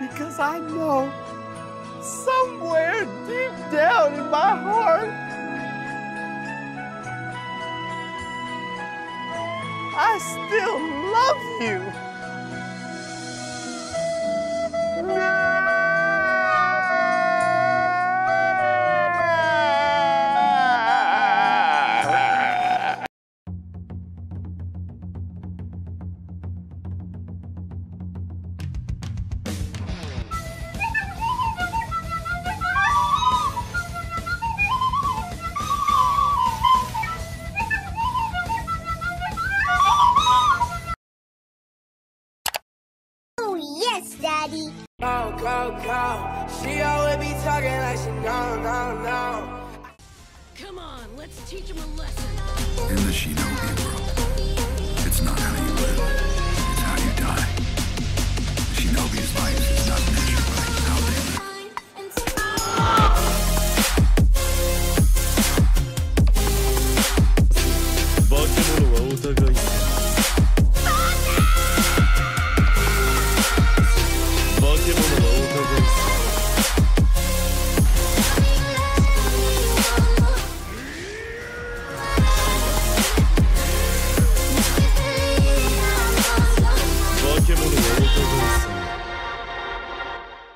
Because I know somewhere deep down in my heart, I still love you. Yes, Daddy. Go, go, go. She always be talking like she know, no, no. Come on, let's teach him a lesson. In the Shinobi world,